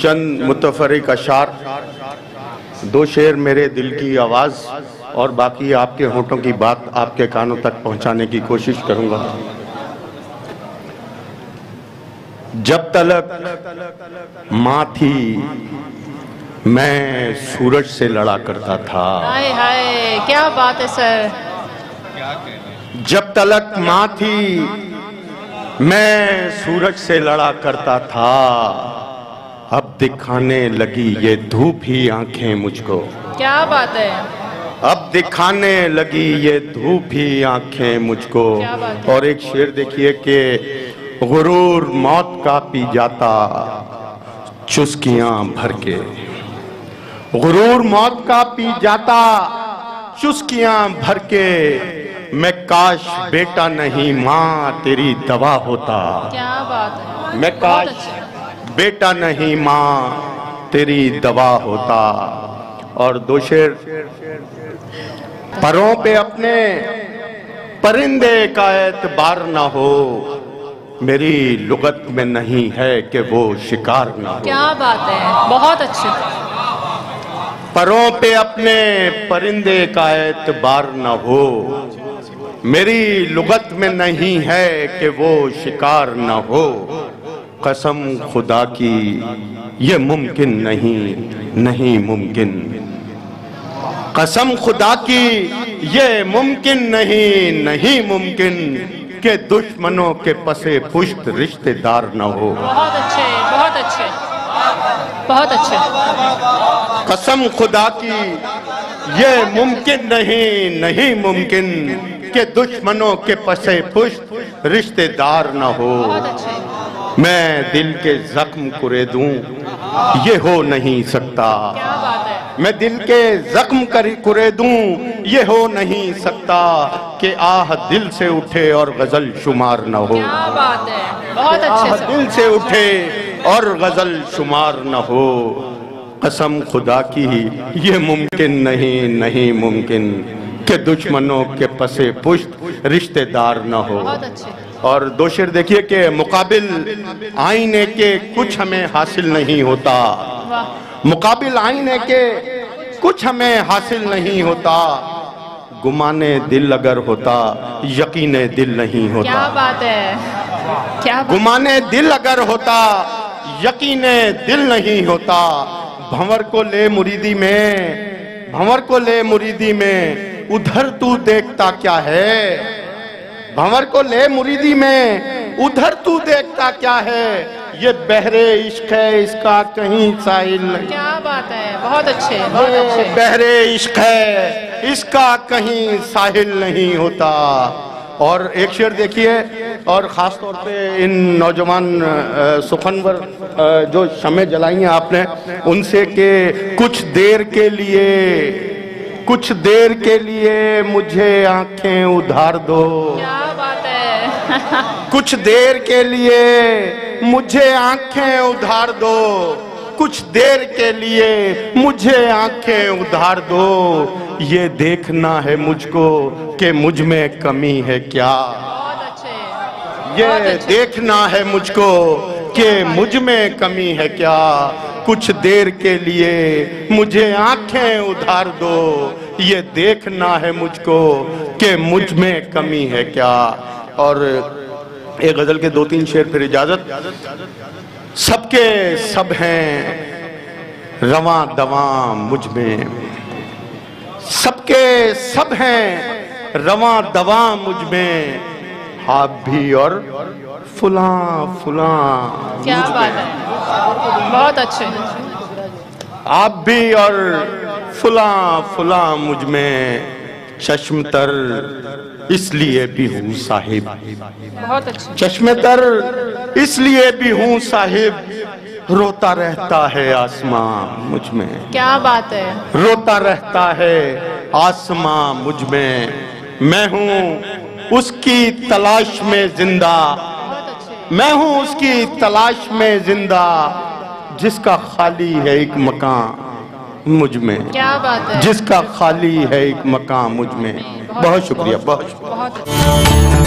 चंद मुतफरक अशार दो शेर मेरे दिल की आवाज़ और बाकी आपके होठों की बात आपके कानों तक पहुँचाने की कोशिश करूँगा। जब तलक माँ थी मैं सूरज से लड़ा करता था। हाय हाय क्या बात है सर। जब तलक माँ थी मैं सूरज से लड़ा करता था। अब दिखाने लगी ये धूप ही आँखें मुझको। क्या बात है? अब दिखाने लगी ये धूप ही आँखें मुझको? और एक शेर देखिए कि गुरूर मौत का पी जाता चुस्कियाँ भर के। गुरूर मौत का पी जाता चुस्कियाँ भर के। मैं काश बेटा नहीं माँ तेरी दवा होता। क्या बात है? मैं काश अच्छा। बेटा नहीं माँ तेरी दवा होता। और दो शेर परों पे अपने परिंदे का एतबार ना हो। मेरी लुगत में नहीं है कि वो शिकार ना हो। क्या बात है बहुत अच्छे। परों पे अपने परिंदे का एतबार न हो। मेरी लुगत में नहीं है कि वो शिकार न हो। कसम खुदा की ये मुमकिन नहीं नहीं मुमकिन। कसम खुदा की ये मुमकिन नहीं नहीं मुमकिन के दुश्मनों के पसे पुष्ट रिश्तेदार न हो। बहुत अच्छे बहुत अच्छे। बहुत अच्छे। कसम खुदा की ये मुमकिन नहीं नहीं मुमकिन के दुश्मनों के पसे पुष्ट रिश्तेदार न हो। बहुत अच्छे। मैं दिल के जख्म कुरे दूँ। ये हो नहीं सकता। मैं दिल के जख्म कर कुरे दूँ। ये हो नहीं सकता कि आह दिल से उठे और गज़ल शुमार न हो। बात है। बहुत आह दिल से उठे और गज़ल शुमार न हो। कसम खुदा की ये मुमकिन नहीं नहीं मुमकिन के दुश्मनों के पसे पुष्ट रिश्तेदार न हो। बहुत अच्छे। और दो शेर देखिए कि मुकाबिल आईने के कुछ हमें हासिल नहीं होता। मुकाबिल आईने के कुछ हमें हासिल नहीं होता। गुमाने दिल अगर होता यकीने दिल नहीं होता। क्या बात है? क्या बात? गुमाने दिल अगर होता यकीने दिल नहीं होता। भंवर को ले मुरीदी में भंवर को ले मुरीदी में उधर तू देखता क्या है? भंवर को ले मुरीदी में। उधर तू देखता क्या है? ये बहरे इश्क है इसका कहीं साहिल नहीं। क्या बात है बहुत अच्छे बहुत अच्छे। बहरे इश्क है इसका कहीं साहिल नहीं होता। और एक शेर देखिए और ख़ास तौर पे इन नौजवान सुखनवर जो शमें जलाई हैं आपने उनसे के कुछ देर के लिए कुछ देर के लिए मुझे आँखें उधार दो। क्या कुछ देर के लिए मुझे आँखें उधार दो। कुछ देर के लिए मुझे आँखें उधार दो। ये देखना है मुझको कि मुझमें कमी है क्या। ये देखना है मुझको कि मुझमें कमी है क्या। कुछ देर के लिए मुझे आँखें उधार दो। ये देखना है मुझको कि मुझमें कमी है क्या। और एक गज़ल के दो तीन शेर फिर इजाज़त। सबके सब हैं रवा दवा मुझमें। सबके सब हैं रवा दवा मुझमें। आप भी और फुला फुला क्या बात है। बहुत अच्छे। आप भी और फुला फुला मुझमें। चश्म तर इसलिए भी हूँ साहिब। बहुत अच्छे। चश्मे तर इसलिए भी हूँ साहिब। रोता रहता है आसमां मुझमें। क्या बात है। रोता रहता है आसमां मुझमें। मैं हूँ उसकी तलाश में ज़िंदा। मैं हूँ उसकी तलाश में ज़िंदा जिसका खाली है एक मकान मुझमें। क्या बात है। जिसका खाली है एक मकान मुझमें। बहुत शुक्रिया बहुत शुक्रिया।